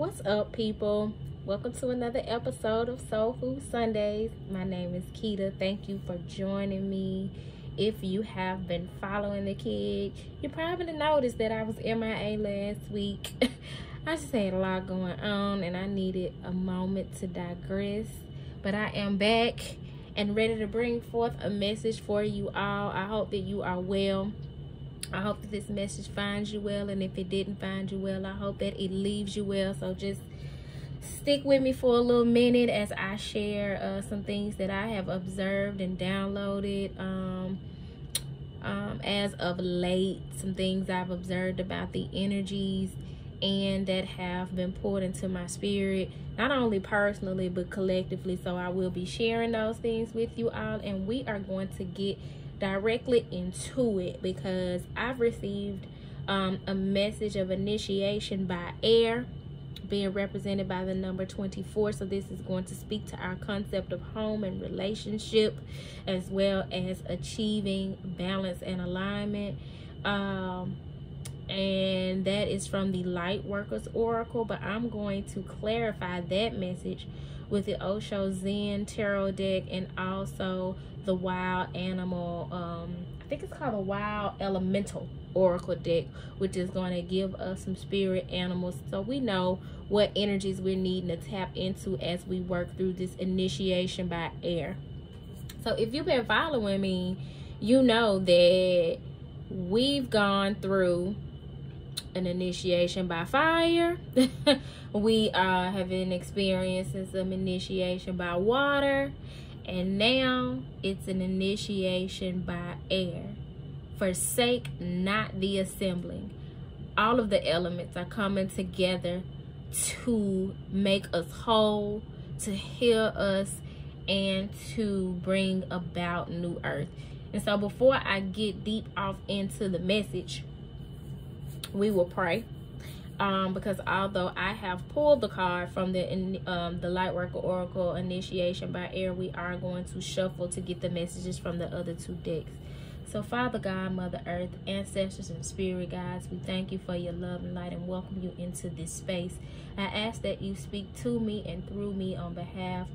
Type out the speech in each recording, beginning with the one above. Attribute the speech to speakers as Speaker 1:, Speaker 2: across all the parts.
Speaker 1: What's up, people? Welcome to another episode of Soul Food Sundays. My name is Keita. Thank you for joining me. If you have been following the kid, you probably noticed that I was MIA last week. I just had a lot going on and I needed a moment to digress. But I am back and ready to bring forth a message for you all. I hope that you are well. I hope that this message finds you well. And if it didn't find you well, I hope that it leaves you well. So just stick with me for a little minute as I share uh, some things that I have observed and downloaded um, um, as of late. Some things I've observed about the energies and that have been poured into my spirit not only personally but collectively so i will be sharing those things with you all and we are going to get directly into it because i've received um, a message of initiation by air being represented by the number 24 so this is going to speak to our concept of home and relationship as well as achieving balance and alignment. Um, and that is from the light workers oracle but i'm going to clarify that message with the osho zen tarot deck and also the wild animal um i think it's called the wild elemental oracle deck which is going to give us some spirit animals. So we know what energies we're needing to tap into as we work through this initiation by air. So if you've been following me you know that we've gone through an initiation by fire. we uh, have been experiencing some initiation by water. And now it's an initiation by air. Forsake not the assembling. All of the elements are coming together to make us whole, to heal us, and to bring about new earth. And so before I get deep off into the message, we will pray. Um, because although I have pulled the card from the um, the Lightworker Oracle Initiation by Air, we are going to shuffle to get the messages from the other two decks. So, Father God, Mother Earth, ancestors, and spirit guides, we thank you for your love and light and welcome you into this space. I ask that you speak to me and through me on behalf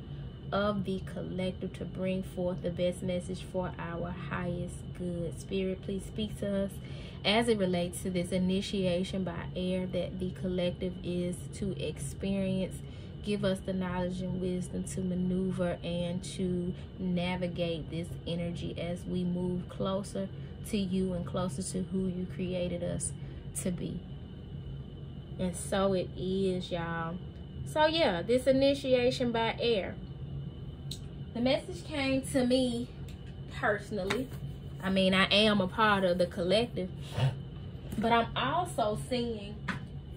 Speaker 1: of the collective to bring forth the best message for our highest good. Spirit, please speak to us as it relates to this initiation by air that the collective is to experience. Give us the knowledge and wisdom to maneuver and to navigate this energy as we move closer to you and closer to who you created us to be. And so it is, y'all. So, yeah, this initiation by air. The message came to me personally I mean, I am a part of the collective, but I'm also seeing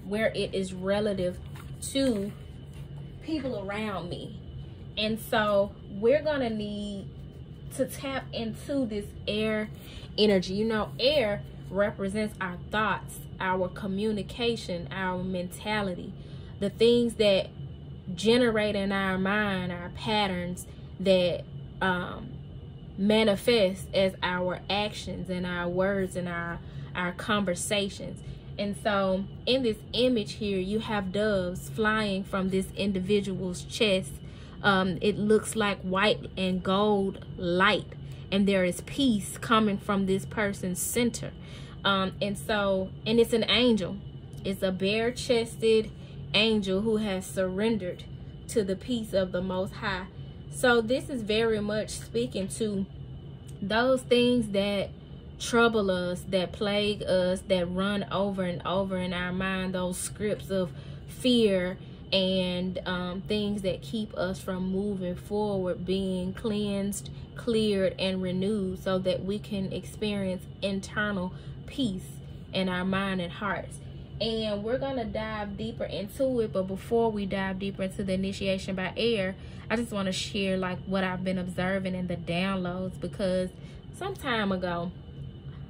Speaker 1: where it is relative to people around me. And so we're going to need to tap into this air energy. You know, air represents our thoughts, our communication, our mentality, the things that generate in our mind, our patterns that um, manifest as our actions and our words and our our conversations. And so in this image here you have doves flying from this individual's chest. Um, it looks like white and gold light and there is peace coming from this person's center. Um, and so and it's an angel. It's a bare-chested angel who has surrendered to the peace of the most high so this is very much speaking to those things that trouble us, that plague us, that run over and over in our mind, those scripts of fear and um, things that keep us from moving forward, being cleansed, cleared, and renewed so that we can experience internal peace in our mind and hearts and we're gonna dive deeper into it but before we dive deeper into the initiation by air i just want to share like what i've been observing in the downloads because some time ago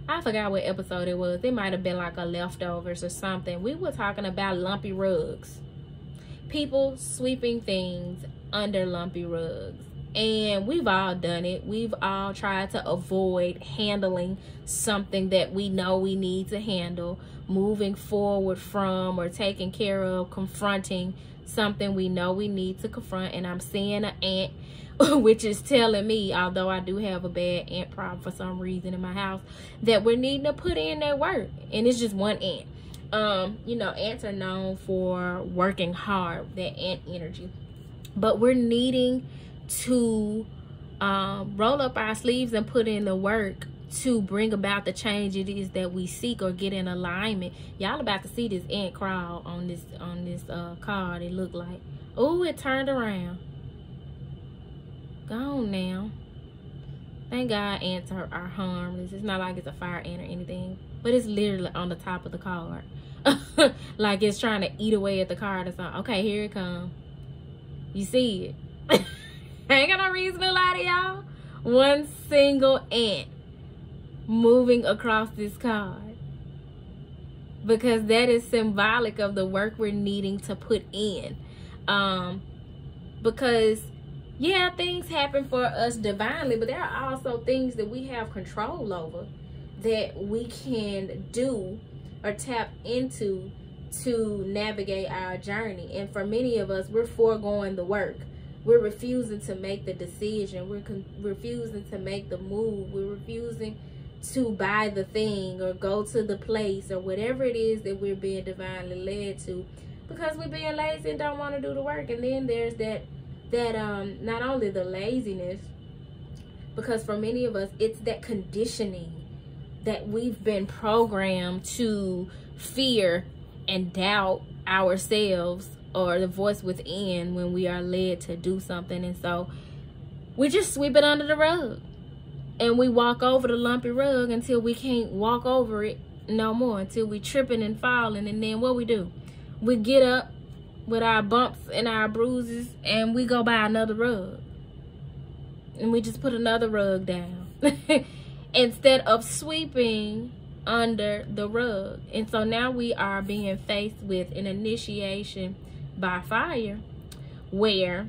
Speaker 1: i forgot what episode it was. It might have been like a leftovers or something. We were talking about lumpy rugs. People sweeping things under lumpy rugs And we've all done it. We've all tried to avoid handling something that we know we need to handle, moving forward from or taking care of, confronting something we know we need to confront. And I'm seeing an ant, which is telling me, although I do have a bad ant problem for some reason in my house, that we're needing to put in that work. And it's just one ant. Um, you know, ants are known for working hard, that ant energy. But we're needing to um, roll up our sleeves and put in the work to bring about the change it is that we seek or get in alignment. Y'all about to see this ant crawl on this on this uh, card. It looked like. Oh, it turned around. Gone now. Thank God ants are, are harmless. It's not like it's a fire ant or anything. But it's literally on the top of the card. like it's trying to eat away at the card or something. Okay, here it comes. You see it. ain't got no reason to lie to y'all. One single ant moving across this card. Because that is symbolic of the work we're needing to put in. Um, because, yeah, things happen for us divinely, but there are also things that we have control over that we can do or tap into to navigate our journey. And for many of us, we're foregoing the work we're refusing to make the decision. We're refusing to make the move. We're refusing to buy the thing or go to the place or whatever it is that we're being divinely led to because we're being lazy and don't want to do the work. And then there's that that um not only the laziness because for many of us it's that conditioning that we've been programmed to fear and doubt ourselves or the voice within when we are led to do something. And so we just sweep it under the rug. And we walk over the lumpy rug until we can't walk over it no more. Until we tripping and falling. And then what we do? We get up with our bumps and our bruises and we go buy another rug. And we just put another rug down. Instead of sweeping under the rug. And so now we are being faced with an initiation by fire where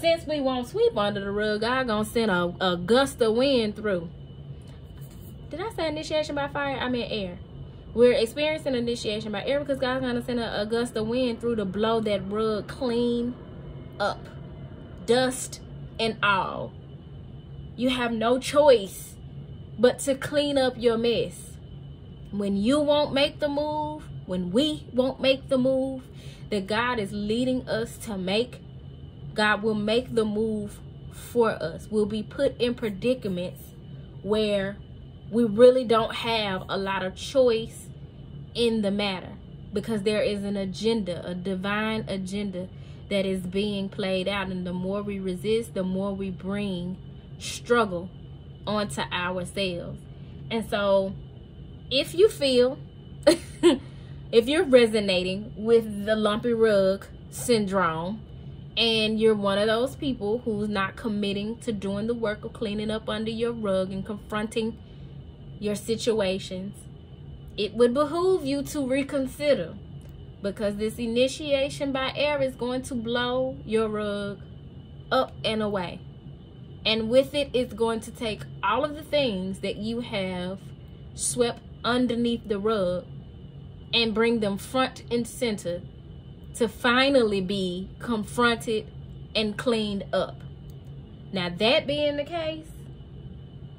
Speaker 1: since we won't sweep under the rug, God gonna send a, a gust of wind through. Did I say initiation by fire? I mean air. We're experiencing initiation by air because God's gonna send a, a gust of wind through to blow that rug clean up. Dust and all. You have no choice but to clean up your mess. When you won't make the move, when we won't make the move, that God is leading us to make, God will make the move for us. We'll be put in predicaments where we really don't have a lot of choice in the matter because there is an agenda, a divine agenda that is being played out. And the more we resist, the more we bring struggle onto ourselves. And so if you feel if you're resonating with the lumpy rug syndrome and you're one of those people who's not committing to doing the work of cleaning up under your rug and confronting your situations, it would behoove you to reconsider because this initiation by air is going to blow your rug up and away. And with it, it's going to take all of the things that you have swept underneath the rug and bring them front and center to finally be confronted and cleaned up. Now, that being the case,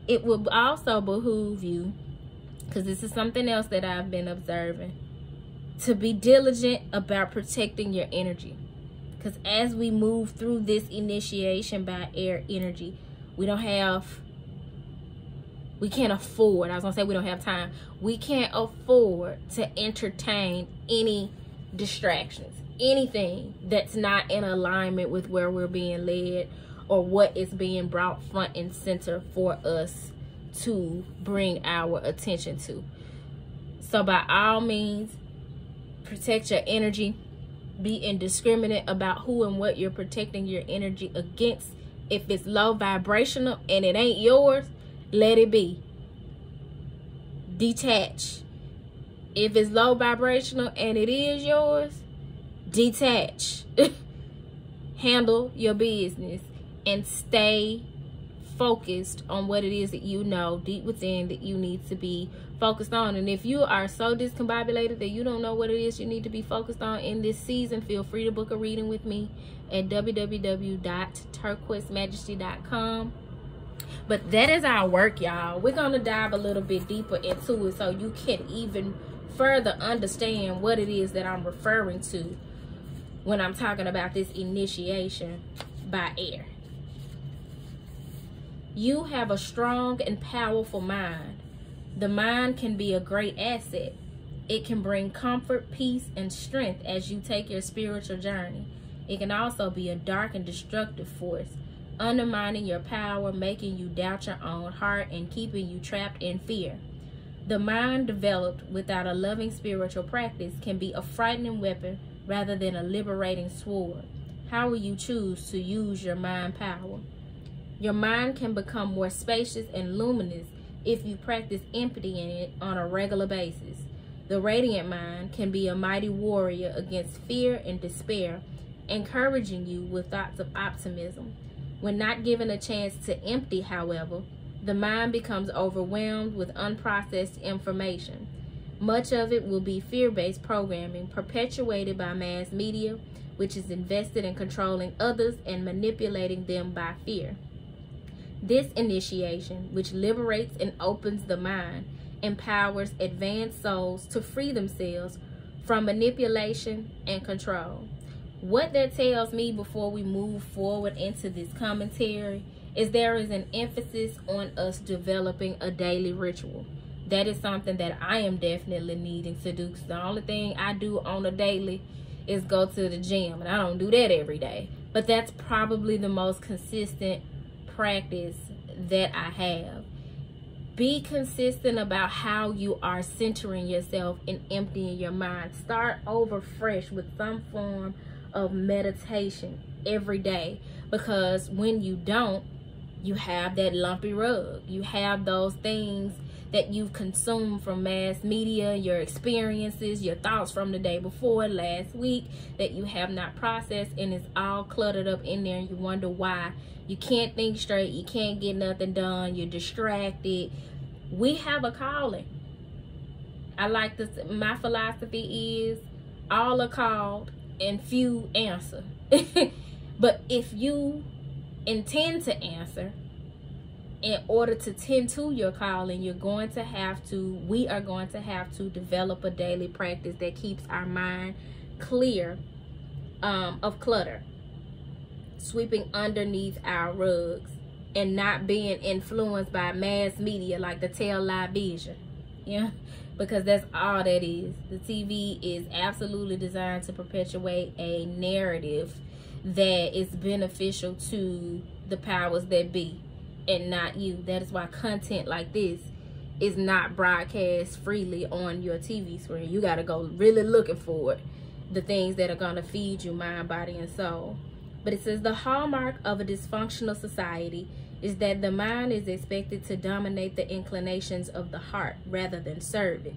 Speaker 1: it will also behoove you, because this is something else that I've been observing, to be diligent about protecting your energy. Because as we move through this initiation by air energy, we don't have we can't afford, I was gonna say we don't have time. We can't afford to entertain any distractions, anything that's not in alignment with where we're being led or what is being brought front and center for us to bring our attention to. So by all means, protect your energy. Be indiscriminate about who and what you're protecting your energy against. If it's low vibrational and it ain't yours, let it be. Detach. If it's low vibrational and it is yours, detach. Handle your business. and stay focused on what it is that you know deep within that you need to be focused on. And if you are so discombobulated that you don't know what it is you need to be focused on in this season, feel free to book a reading with me at www.turquoisemajesty.com. But that is our work, y'all. We're going to dive a little bit deeper into it so you can even further understand what it is that I'm referring to when I'm talking about this initiation by air. You have a strong and powerful mind. The mind can be a great asset. It can bring comfort, peace, and strength as you take your spiritual journey. It can also be a dark and destructive force, undermining your power, making you doubt your own heart, and keeping you trapped in fear. The mind developed without a loving spiritual practice can be a frightening weapon rather than a liberating sword. How will you choose to use your mind power? Your mind can become more spacious and luminous if you practice emptying it on a regular basis. The radiant mind can be a mighty warrior against fear and despair, encouraging you with thoughts of optimism. When not given a chance to empty, however, the mind becomes overwhelmed with unprocessed information. Much of it will be fear-based programming perpetuated by mass media, which is invested in controlling others and manipulating them by fear. This initiation, which liberates and opens the mind, empowers advanced souls to free themselves from manipulation and control. What that tells me before we move forward into this commentary is there is an emphasis on us developing a daily ritual that is something that I am definitely needing to do. The only thing I do on a daily is go to the gym, and I don't do that every day. But that's probably the most consistent practice that I have. Be consistent about how you are centering yourself and emptying your mind. Start over fresh with some form of meditation every day because when you don't, you have that lumpy rug. You have those things that you've consumed from mass media, your experiences, your thoughts from the day before, last week, that you have not processed, and it's all cluttered up in there, and you wonder why. You can't think straight, you can't get nothing done, you're distracted. We have a calling. I like this, my philosophy is all are called and few answer. but if you intend to answer, in order to tend to your calling, you're going to have to, we are going to have to develop a daily practice that keeps our mind clear um, of clutter, sweeping underneath our rugs, and not being influenced by mass media like the tell lie vision. Yeah, because that's all that is. The TV is absolutely designed to perpetuate a narrative that is beneficial to the powers that be and not you. That is why content like this is not broadcast freely on your TV screen. You got to go really looking for it. The things that are going to feed you mind, body, and soul. But it says the hallmark of a dysfunctional society is that the mind is expected to dominate the inclinations of the heart rather than serve it.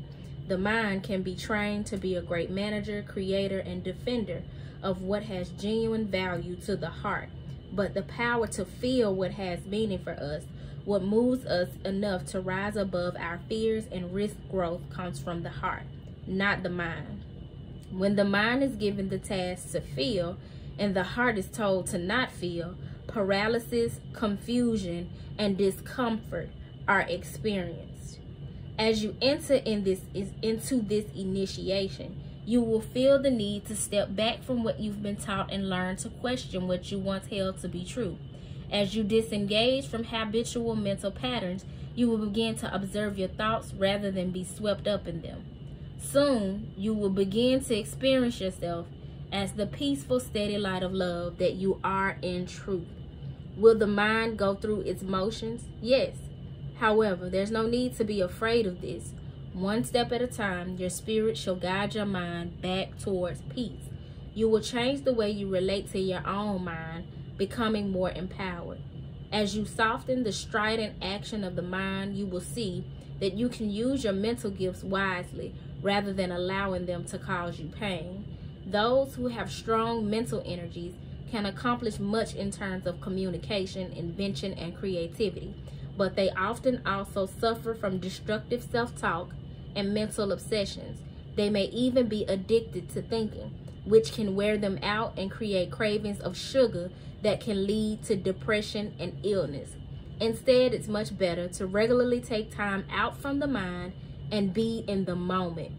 Speaker 1: The mind can be trained to be a great manager, creator, and defender of what has genuine value to the heart but the power to feel what has meaning for us, what moves us enough to rise above our fears and risk growth comes from the heart, not the mind. When the mind is given the task to feel and the heart is told to not feel, paralysis, confusion, and discomfort are experienced. As you enter in this is into this initiation, you will feel the need to step back from what you've been taught and learn to question what you once held to be true. As you disengage from habitual mental patterns, you will begin to observe your thoughts rather than be swept up in them. Soon, you will begin to experience yourself as the peaceful, steady light of love that you are in truth. Will the mind go through its motions? Yes. However, there's no need to be afraid of this. One step at a time, your spirit shall guide your mind back towards peace. You will change the way you relate to your own mind, becoming more empowered. As you soften the strident action of the mind, you will see that you can use your mental gifts wisely rather than allowing them to cause you pain. Those who have strong mental energies can accomplish much in terms of communication, invention, and creativity, but they often also suffer from destructive self talk and mental obsessions. They may even be addicted to thinking, which can wear them out and create cravings of sugar that can lead to depression and illness. Instead, it's much better to regularly take time out from the mind and be in the moment,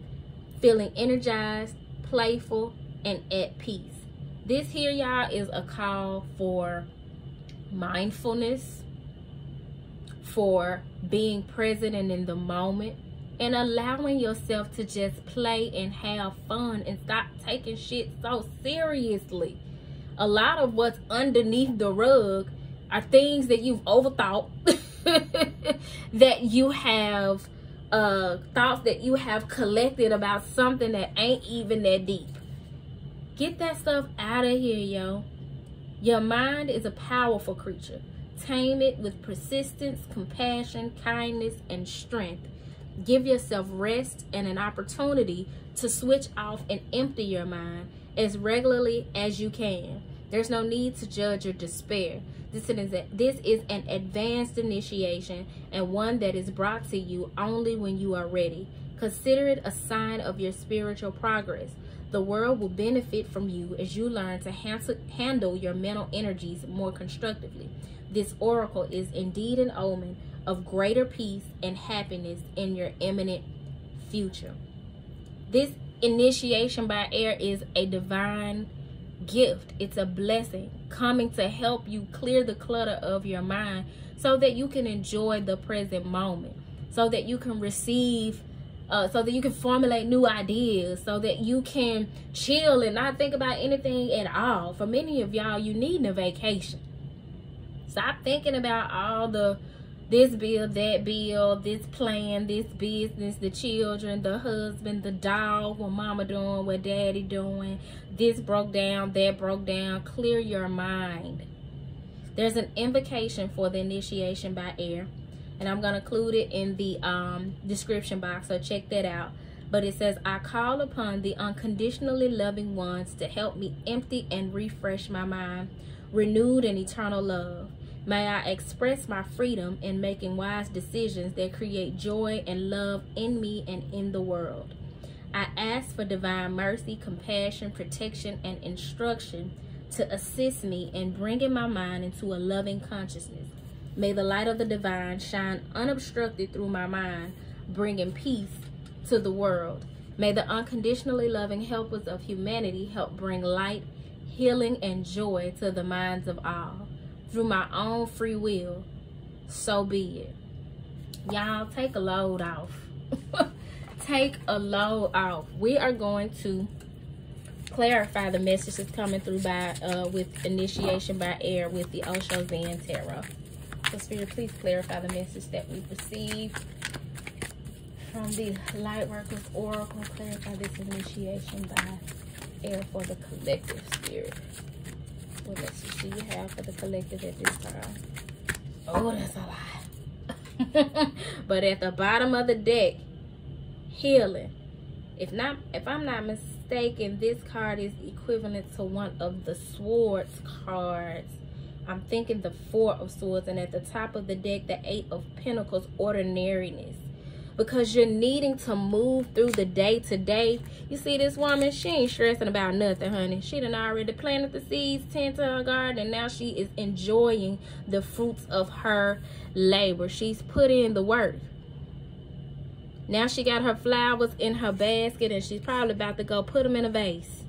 Speaker 1: feeling energized, playful, and at peace. This here, y'all, is a call for mindfulness, for being present and in the moment, and allowing yourself to just play and have fun and stop taking shit so seriously. A lot of what's underneath the rug are things that you've overthought, that you have uh thoughts that you have collected about something that ain't even that deep. Get that stuff out of here, yo. Your mind is a powerful creature. Tame it with persistence, compassion, kindness, and strength. Give yourself rest and an opportunity to switch off and empty your mind as regularly as you can. There's no need to judge or despair. This is, a, this is an advanced initiation and one that is brought to you only when you are ready. Consider it a sign of your spiritual progress. The world will benefit from you as you learn to handle your mental energies more constructively. This oracle is indeed an omen of greater peace and happiness in your imminent future. This initiation by air is a divine gift. It's a blessing coming to help you clear the clutter of your mind so that you can enjoy the present moment, so that you can receive, uh, so that you can formulate new ideas, so that you can chill and not think about anything at all. For many of y'all, you need a vacation. Stop thinking about all the this bill, that bill, this plan, this business, the children, the husband, the dog, what mama doing, what daddy doing, this broke down, that broke down. Clear your mind. There's an invocation for the initiation by air, and I'm going to include it in the um, description box, so check that out. But it says, I call upon the unconditionally loving ones to help me empty and refresh my mind, renewed and eternal love. May I express my freedom in making wise decisions that create joy and love in me and in the world. I ask for divine mercy, compassion, protection, and instruction to assist me in bringing my mind into a loving consciousness. May the light of the divine shine unobstructed through my mind, bringing peace to the world. May the unconditionally loving helpers of humanity help bring light, healing, and joy to the minds of all through my own free will, so be it. Y'all take a load off. take a load off. We are going to clarify the messages coming through by uh, with initiation by air with the Osho Zen Tarot. So Spirit, please clarify the message that we've received from the Lightworkers Oracle. Clarify this initiation by air for the collective spirit. What message do you have for the collective at this time? Oh, that's a lot. but at the bottom of the deck, healing. If not, if I'm not mistaken, this card is equivalent to one of the swords cards. I'm thinking the four of swords, and at the top of the deck, the eight of pentacles, ordinariness because you're needing to move through the day to day. You see this woman, she ain't stressing about nothing, honey. She done already planted the seeds, tended her garden, and now she is enjoying the fruits of her labor. She's put in the work. Now she got her flowers in her basket and she's probably about to go put them in a vase.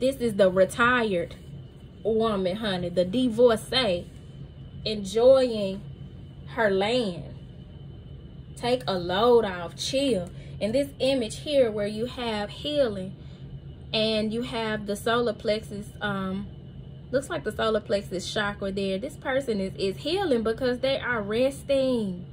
Speaker 1: This is the retired woman, honey, the divorcee, enjoying her land take a load off chill. In this image here where you have healing and you have the solar plexus um looks like the solar plexus chakra there. This person is is healing because they are resting.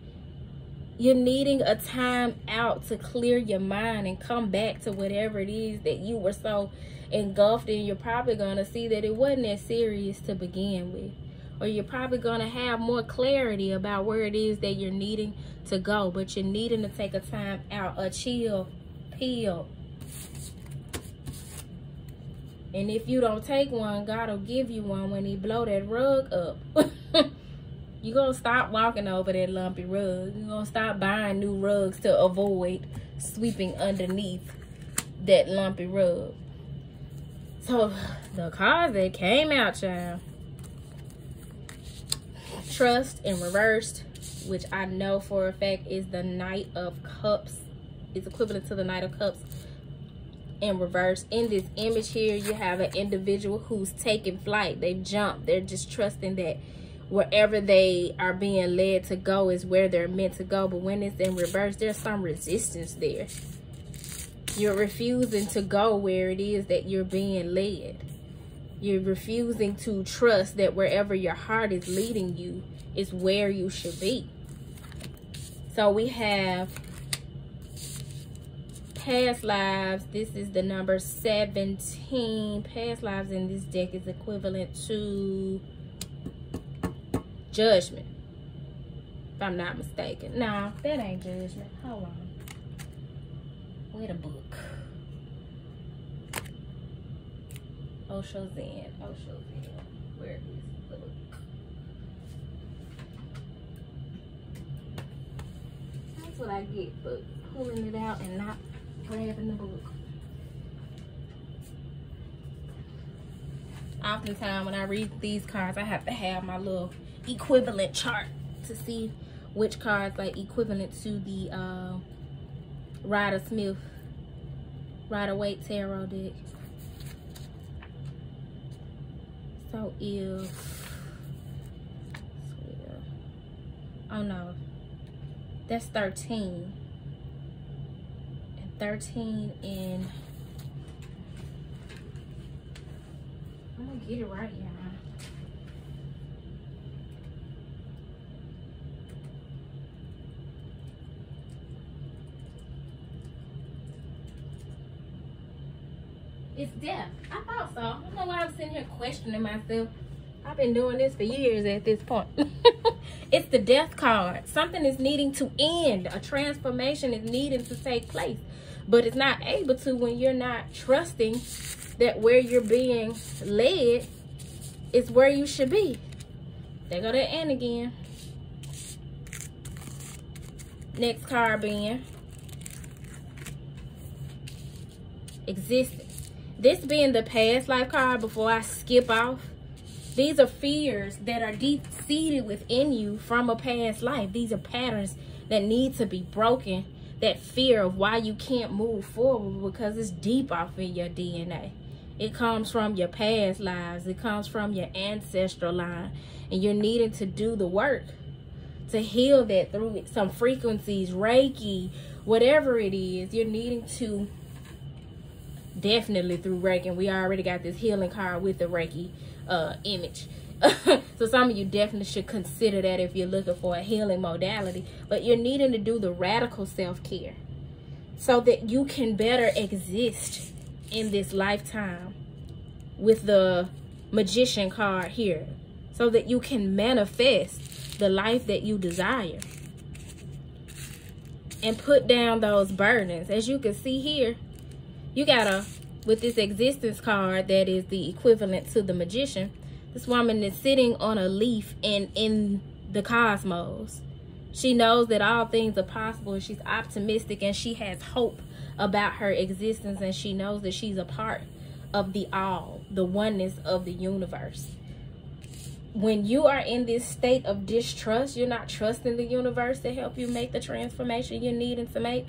Speaker 1: You're needing a time out to clear your mind and come back to whatever it is that you were so engulfed in. You're probably going to see that it wasn't as serious to begin with or you're probably going to have more clarity about where it is that you're needing to go but you're needing to take a time out a chill pill And if you don't take one, God will give you one when he blow that rug up. You're to stop walking over that lumpy rug. You're to stop buying new rugs to avoid sweeping underneath that lumpy rug. So, the cards that came out, child. Trust in reversed, which I know for a fact is the Knight of Cups. It's equivalent to the Knight of Cups in reverse. In this image here, you have an individual who's taking flight. They've jumped. They're just trusting that wherever they are being led to go is where they're meant to go. But when it's in reverse, there's some resistance there. You're refusing to go where it is that you're being led. You're refusing to trust that wherever your heart is leading you is where you should be. So we have past lives. This is the number 17. Past lives in this deck is equivalent to judgment. If I'm not mistaken. No, that ain't judgment. Hold on. Where the book? Osho Zen. Osho Zen. Where is the book? That's what I get for pulling it out and not grabbing the book. Oftentimes when I read these cards, I have to have my little equivalent chart to see which cards are equivalent to the uh, Rider Smith Rider Waite Tarot deck. So if oh no. That's 13 and 13 in I'm gonna get it right here It's death. I thought so. I don't know why I'm sitting here questioning myself. I've been doing this for years at this point. it's the death card. Something is needing to end. A transformation is needing to take place. But it's not able to when you're not trusting that where you're being led is where you should be. There go that end again. Next card being existence. This being the past life card before I skip off, these are fears that are deep-seated within you from a past life. These are patterns that need to be broken. That fear of why you can't move forward because it's deep off in your DNA. It comes from your past lives. It comes from your ancestral line. And you're needing to do the work to heal that through some frequencies, Reiki, whatever it is. You're needing to definitely through Reiki. And We already got this healing card with the Reiki uh, image. so some of you definitely should consider that if you're looking for a healing modality. But you're needing to do the radical self-care so that you can better exist in this lifetime with the magician card here so that you can manifest the life that you desire and put down those burdens as you can see here you gotta, with this existence card that is the equivalent to the magician, this woman is sitting on a leaf and in the cosmos. She knows that all things are possible. She's optimistic and she has hope about her existence and she knows that she's a part of the all, the oneness of the universe. When you are in this state of distrust, you're not trusting the universe to help you make the transformation you're needing to make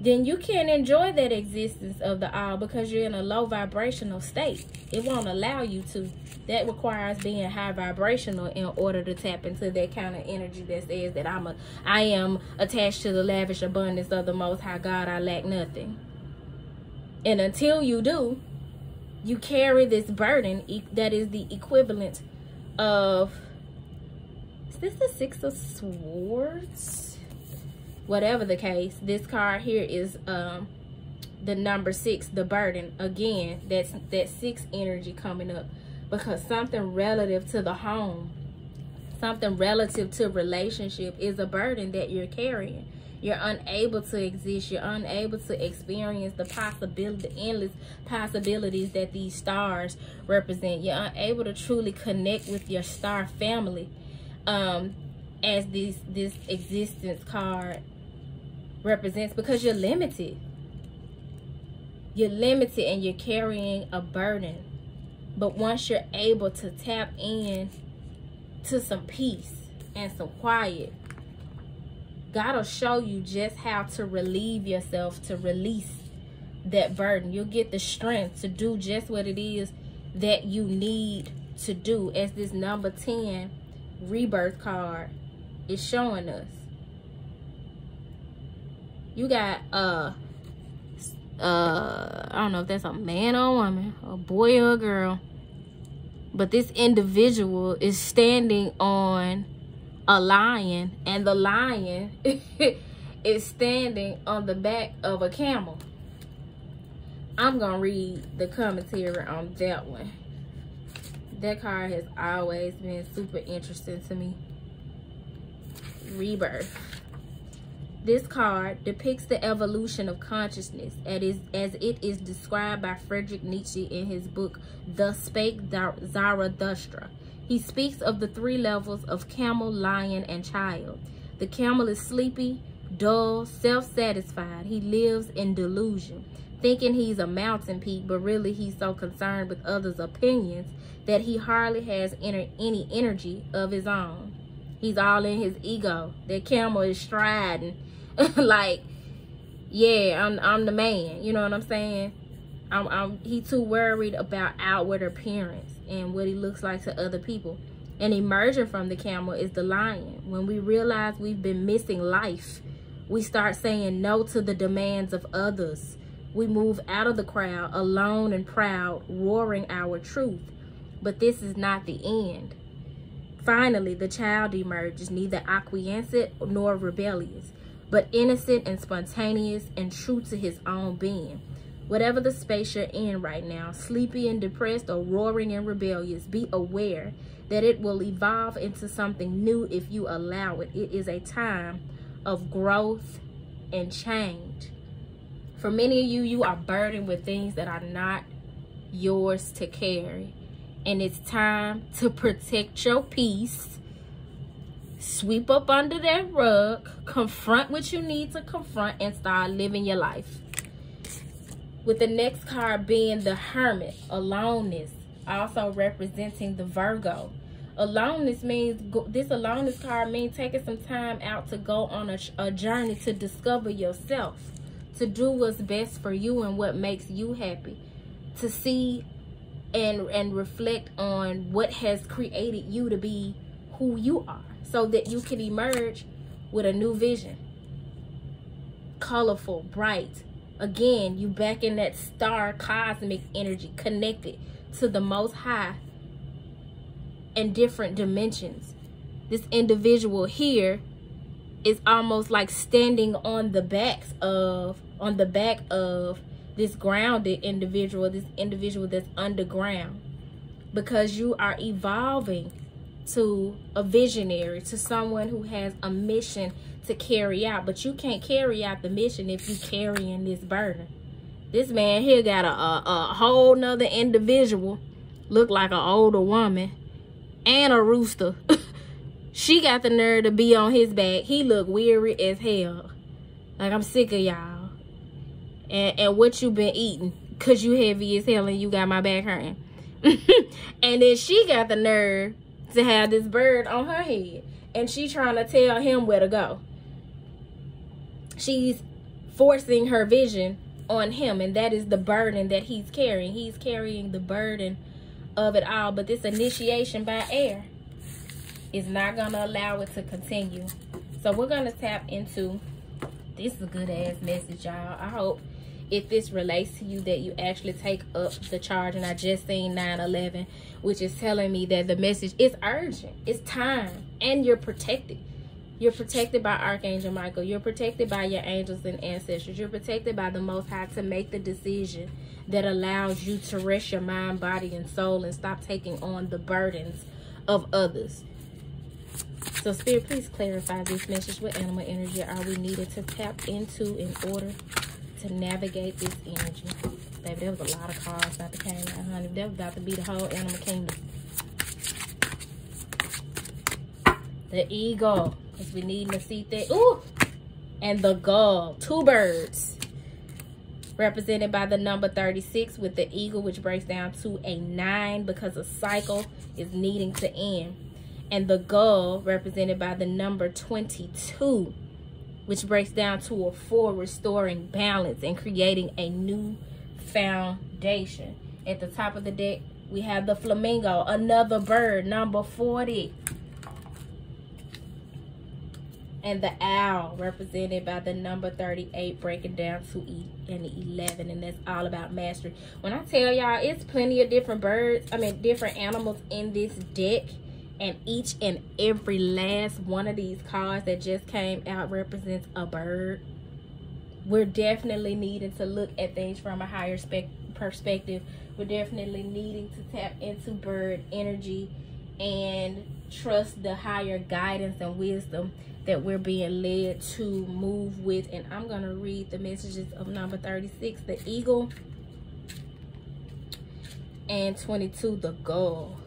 Speaker 1: then you can't enjoy that existence of the all because you're in a low vibrational state. It won't allow you to. That requires being high vibrational in order to tap into that kind of energy that says that I'm a I am attached to the lavish abundance of the most high God, I lack nothing. And until you do, you carry this burden that is the equivalent of is this the six of swords? Whatever the case this card here is um the number six the burden again that's that six energy coming up because something relative to the home something relative to relationship is a burden that you're carrying You're unable to exist. You're unable to experience the possibility, the endless possibilities that these stars represent. You're unable to truly connect with your star family. Um, as this this existence card represents because you're limited. You're limited and you're carrying a burden. But once you're able to tap in to some peace and some quiet, God will show you just how to relieve yourself, to release that burden. You'll get the strength to do just what it is that you need to do. As this number 10 rebirth card is showing us. You got uh uh I don't know if that's a man or a woman, a boy or a girl. But this individual is standing on a lion and the lion is standing on the back of a camel. I'm to read the commentary on that one. That card has always been super interesting to me. Rebirth. This card depicts the evolution of consciousness as it is described by Friedrich Nietzsche in his book, Thus Spake Zarathustra. He speaks of the three levels of camel, lion, and child. The camel is sleepy, dull, self-satisfied. He lives in delusion, thinking he's a mountain peak, but really he's so concerned with others' opinions that he hardly has any energy of his own. He's all in his ego. That camel is striding like, yeah, I'm I'm the man. You know what I'm saying? I'm, I'm he too worried about outward appearance and what he looks like to other people. And emerging from the camel is the lion. When we realize we've been missing life, we start saying no to the demands of others. We move out of the crowd alone and proud, roaring our truth. But this is not the end. Finally, the child emerges, neither acquiescent nor rebellious, but innocent and spontaneous and true to his own being. Whatever the space you're in right now, sleepy and depressed or roaring and rebellious, be aware that it will evolve into something new if you allow it. It is a time of growth and change. For many of you, you are burdened with things that are not yours to carry. And it's time to protect your peace. Sweep up under that rug. Confront what you need to confront and start living your life with the next card being the hermit aloneness also representing the virgo aloneness means this aloneness card means taking some time out to go on a, a journey to discover yourself to do what's best for you and what makes you happy to see and and reflect on what has created you to be who you are so that you can emerge with a new vision colorful bright Again, you back in that star cosmic energy connected to the most high and different dimensions. This individual here is almost like standing on the backs of on the back of this grounded individual, this individual that's underground. Because you are evolving to a visionary, to someone who has a mission to carry out. But you can't carry out the mission if you're carrying this burden. This man here got a, a, a whole nother individual, look like an older woman, and a rooster. she got the nerve to be on his back. He look weary as hell. Like, I'm sick of y'all. And, and what you been eating. Because you heavy as hell and you got my back hurting. and then she got the nerve to have this bird on her head. And she trying to tell him where to go. She's forcing her vision on him. And that is the burden that he's carrying. He's carrying the burden of it all. But this initiation by air is not going to allow it to continue. So we're going to tap into this is a good ass message, y'all. I hope if this relates to you that you actually take up the charge. And i just seen 9-11 which is telling me that the message is urgent. It's time. And you're protected. You're protected by archangel michael. You're protected by your angels and ancestors. You're protected by the most high to make the decision that allows you to rest your mind body and soul and stop taking on the burdens of others. So Spirit, please clarify this message. What animal energy are we needed to tap into in order to navigate this energy? Baby, there was a lot of cards about to came out, honey. That was about to be the whole animal kingdom. The eagle. Because we need to see that. Ooh! And the gull. Two birds. Represented by the number 36 with the eagle, which breaks down to a 9 because a cycle is needing to end. And the gull, represented by the number 22, which breaks down to a 4, restoring balance and creating a new foundation. At the top of the deck, we have the flamingo, another bird, number 40 and the owl represented by the number 38 breaking down to and 11 and that's all about mastery. When i tell y'all it's plenty of different birds i mean different animals in this deck and each and every last one of these cards that just came out represents a bird we're definitely needing to look at things from a higher perspective we're definitely needing to tap into bird energy and trust the higher guidance and wisdom that we're being led to move with. And I'm going to read the messages of number 36, the eagle, and 22, the gull.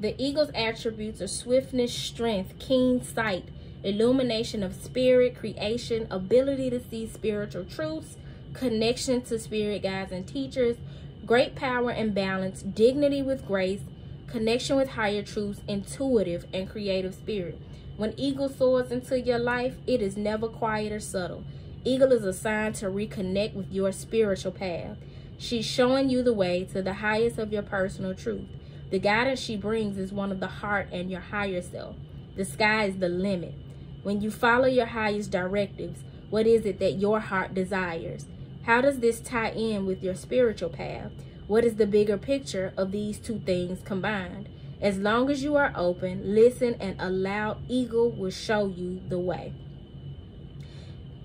Speaker 1: The eagle's attributes are swiftness, strength, keen sight, illumination of spirit, creation, ability to see spiritual truths, connection to spirit guides and teachers, great power and balance, dignity with grace, connection with higher truths, intuitive and creative spirit. When eagle soars into your life, it is never quiet or subtle. Eagle is assigned to reconnect with your spiritual path. She's showing you the way to the highest of your personal truth. The guidance she brings is one of the heart and your higher self. The sky is the limit. When you follow your highest directives, what is it that your heart desires? How does this tie in with your spiritual path? What is the bigger picture of these two things combined? As long as you are open, listen, and allow, Eagle will show you the way.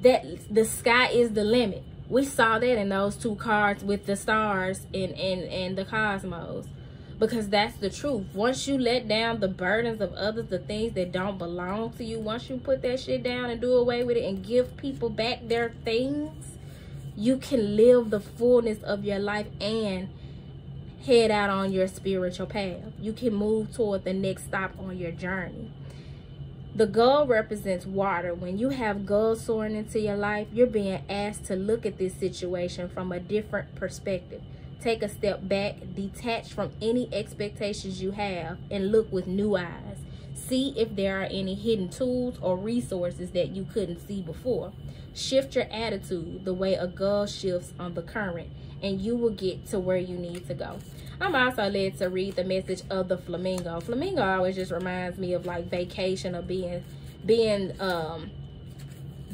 Speaker 1: That the sky is the limit. We saw that in those two cards with the stars and, and, and the cosmos. Because that's the truth. Once you let down the burdens of others, the things that don't belong to you, once you put that shit down and do away with it and give people back their things, you can live the fullness of your life and head out on your spiritual path. You can move toward the next stop on your journey. The gull represents water. When you have gulls soaring into your life, you're being asked to look at this situation from a different perspective. Take a step back, detach from any expectations you have, and look with new eyes. See if there are any hidden tools or resources that you couldn't see before. Shift your attitude the way a gull shifts on the current and you will get to where you need to go. I'm also led to read the message of the flamingo. Flamingo always just reminds me of like vacation or being being um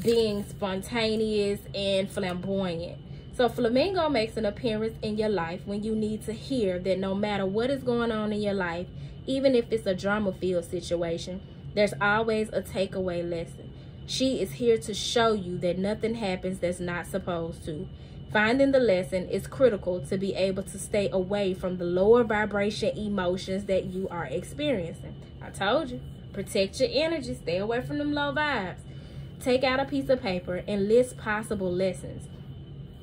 Speaker 1: being spontaneous and flamboyant. So flamingo makes an appearance in your life when you need to hear that no matter what is going on in your life, even if it's a drama-filled situation, there's always a takeaway lesson. She is here to show you that nothing happens that's not supposed to. Finding the lesson is critical to be able to stay away from the lower vibration emotions that you are experiencing. I told you, protect your energy, stay away from them low vibes. Take out a piece of paper and list possible lessons.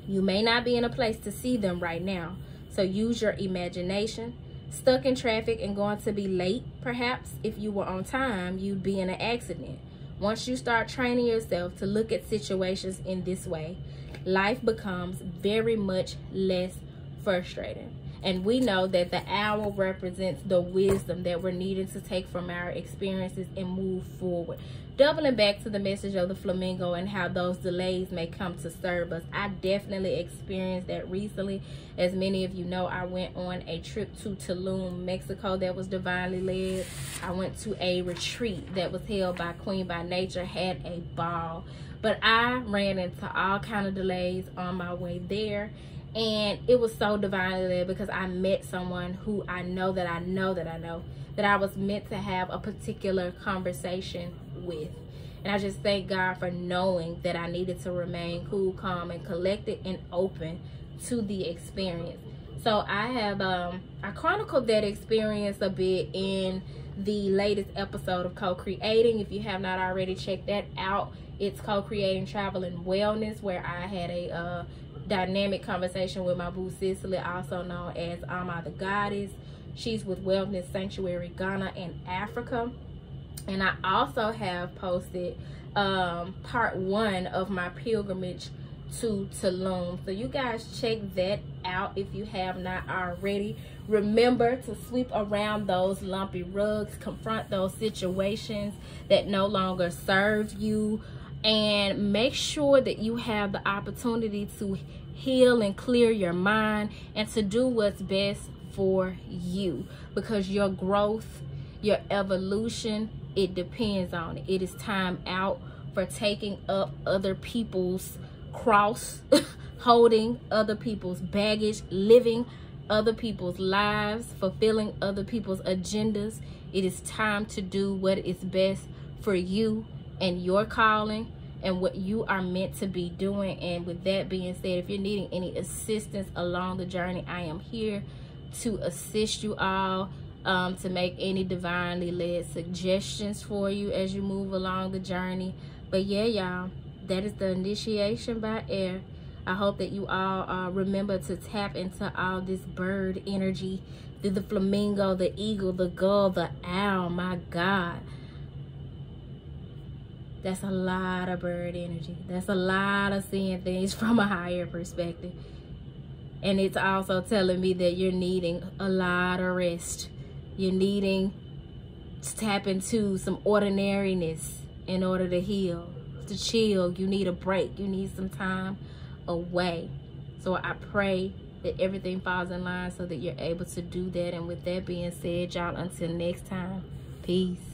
Speaker 1: You may not be in a place to see them right now, so use your imagination. Stuck in traffic and going to be late, perhaps if you were on time, you'd be in an accident. Once you start training yourself to look at situations in this way, life becomes very much less frustrating. And we know that the owl represents the wisdom that we're needing to take from our experiences and move forward. Doubling back to the message of the flamingo and how those delays may come to serve us. I definitely experienced that recently. As many of you know, I went on a trip to Tulum, Mexico that was divinely led. I went to a retreat that was held by Queen by Nature, had a ball. But I ran into all kind of delays on my way there and it was so divinely led because I met someone who I know that I know that I know that I was meant to have a particular conversation with. And I just thank God for knowing that I needed to remain cool, calm, and collected and open to the experience. So I have um I chronicled that experience a bit in the latest episode of Co-Creating. If you have not already checked that out, it's Co-Creating Travel and Wellness, where I had a uh, dynamic conversation with my boo Cicely, also known as Ama the Goddess. She's with Wellness Sanctuary Ghana and Africa. And I also have posted um, part one of my pilgrimage to Tulum. So you guys check that out if you have not already. Remember to sweep around those lumpy rugs, confront those situations that no longer serve you, and make sure that you have the opportunity to heal and clear your mind and to do what's best for you because your growth, your evolution, it depends on it. It is time out for taking up other people's cross, holding other people's baggage, living other people's lives, fulfilling other people's agendas. It is time to do what is best for you and your calling and what you are meant to be doing. And with that being said, if you're needing any assistance along the journey, I am here to assist you all. Um, to make any divinely led suggestions for you as you move along the journey. But yeah, y'all, that is the initiation by air. I hope that you all uh, remember to tap into all this bird energy through the flamingo, the eagle, the gull, the owl. My God. That's a lot of bird energy. That's a lot of seeing things from a higher perspective. And it's also telling me that you're needing a lot of rest. You're needing to tap into some ordinariness in order to heal to chill. You need a break. You need some time away. So I pray that everything falls in line so that you're able to do that. And with that being said, y'all, until next time, peace.